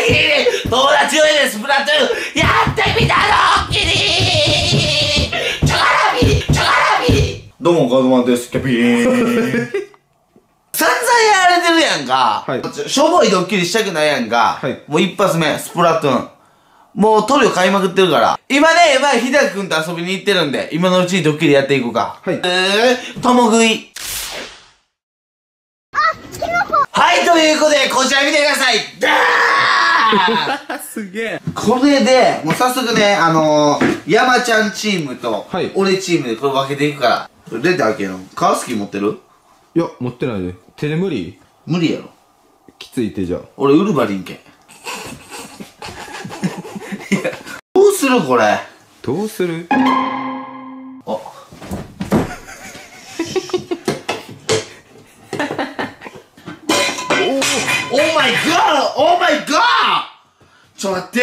友達よりでスプラトゥーンやってみたドッキリチョカラビチョカラビどうも、カズマです。キャピーン。散々やられてるやんか。はいしょぼいドッキリしたくないやんか。はいもう一発目、スプラトゥーン。もう塗料買いまくってるから。今ね、今、ひだくんと遊びに行ってるんで、今のうちにドッキリやっていこうか。はいえー、とも食い。はい、ということで、こちら見てください。ダーンすげえ。これで、もう早速ね、あのー、山ちゃんチームと、はい俺チームでこれ分けていくから。どうやって開けるのカースキー持ってる？いや、持ってないで。手で無理？無理やろ。きつい手じゃ。俺、ウルヴァリンけん。いや、どうするこれ？どうする？あ。お、オーマイガちょ、待って。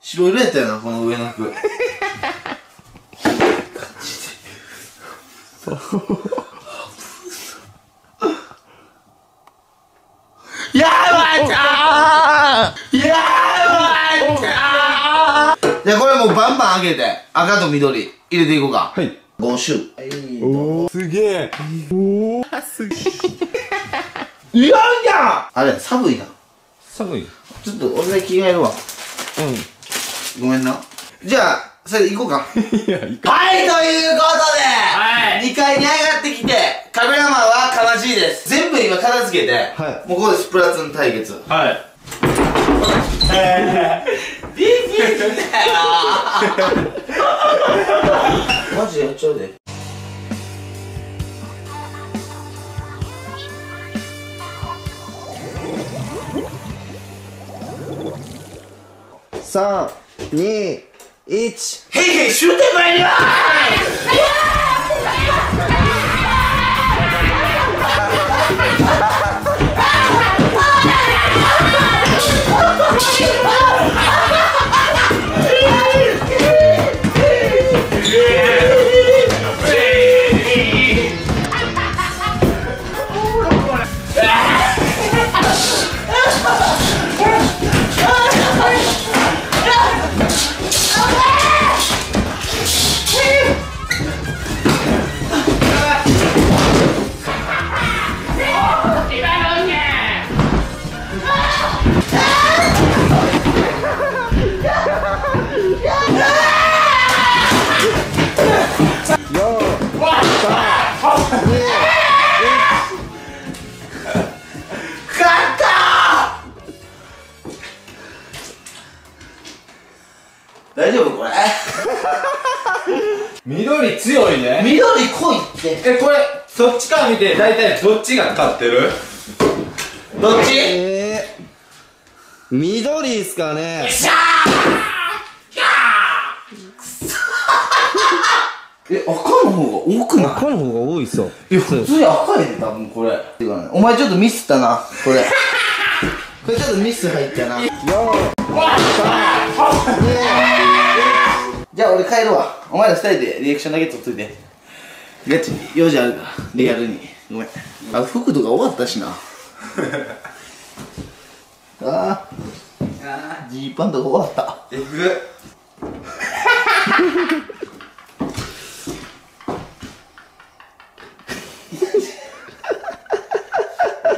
白色やったよな、この上の服。やばちゃーやばちゃーじゃあこれもうバンバン上げて、赤と緑入れていこうか。はい。5種。おー、すげえ。おー、すげえ。いやんやあれ、寒いな。寒い。ちょっと俺だけ着替えるわ。うごめんな。じゃあ、それ行こうか。ん。いや、いか。はい、ということで、はい2階に上がってきて、カメラマンは悲しいです。全部今片付けて、はいもうここでスプラトゥーン対決。はい。ビビンだよ 321ヘイヘイ終点まーす！大丈夫これ。緑強いね。緑濃いって。え、これ、そっちから見て、大体どっちが勝ってる？どっち？えー、緑っすかね。しゃー!え、赤の方が多くない？赤の方が多いっすよ。いや、普通に赤いで、多分これ。てかね、お前ちょっとミスったな、これ。これちょっとミス入ったな。じゃあ俺帰るわ。お前ら二人でリアクションだけ取っといて。ガチ、用事あるから、リアルに。ごめん。あ、服とか終わったしな。あ ーあー、ジーパンとか終わった。えぐ。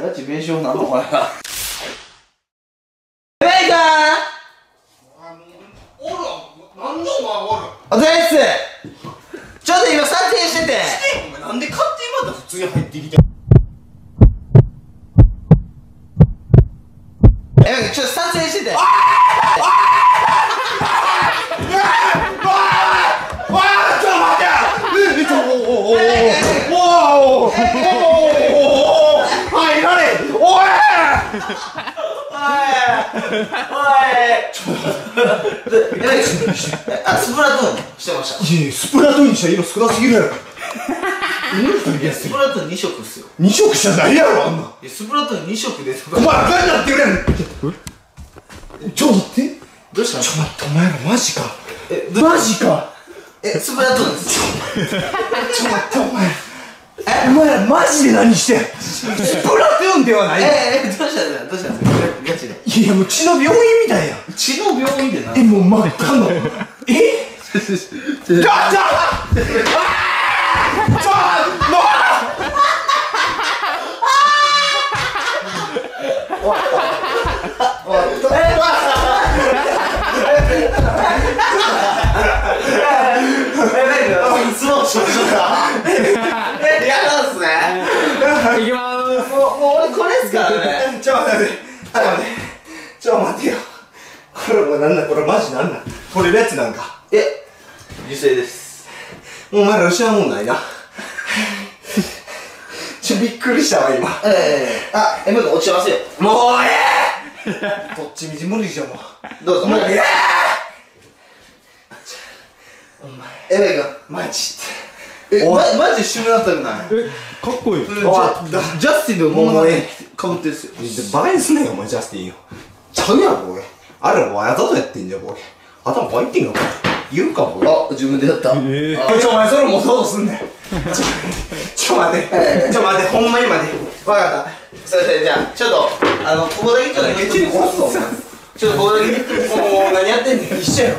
ガチ名称なのお前ら。お疲れっすちょっと今撮影してて。してお前なんで勝手にまた普通に入ってきてえちょっと撮影してて。おいおいおい あスプラトゥーンしてました。いやスプラトゥーンにしたら色少なすぎるやろ。いやスプラトゥーン2色っすよ。二色しかないやろあんな。いやスプラトゥーン2色で。お前赤になってるやん。ちょ待って。どうしたの？ちょ待ってお前らマジか。えどマジか。えスプラトゥーンです。ちょ待ってお前。え？お前らマジで何してん スプラトゥーンではない。ええどうしたんですかどうしたんですかでいいやもう血の病院みたいやん。血の病院でな。えもう真っ赤の。え？ちょちょちょっいきまーすもうもう俺これっすからねうちょ待って待ってちょ待ってよ。これもうなんだこれマジなんだ。これのやつなんか。え受精です。もうお前ら失うもんないな。ちょびっくりしたわ今。ええあ M が落ちますよ。もうええ！どっちみち無理じゃんもう。どうぞ。もうええ！M がマジえおい。まマジシュムナタルないえかっこいい。ジャジャスティンでももうえかぶってるっすよ。でバカにすんなよお前ジャスティンよ。ちゃうやろおい。あれわざとやってんじゃんおい。頭バイってんのか言うかおい。あ自分でやった。えあちょお前それもそうとすんねん。ちょ待って。ちょ待って。ほんまに待って。わかった。すいませんじゃあちょっとあのここだけちょっとめっちゃ殺すぞちょっとここだけもう何やってんねん。一緒やろ。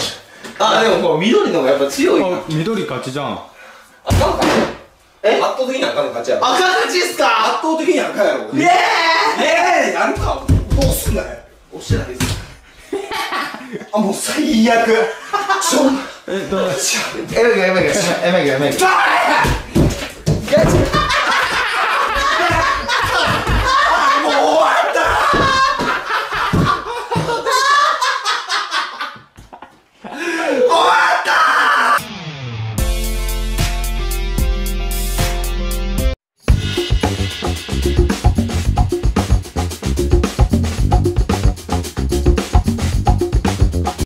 あでもこう緑の方がやっぱ強いな。あ緑勝ちじゃんあかんかえ？圧倒的にあかんの勝ちやろ。赤勝ちっすか？圧倒的にあかんやろ。イエイ！エーイ！やるかどうすんだよ。ー押してないです。あもう最悪。ちょえどう？エメがエメがエメがエメがガチ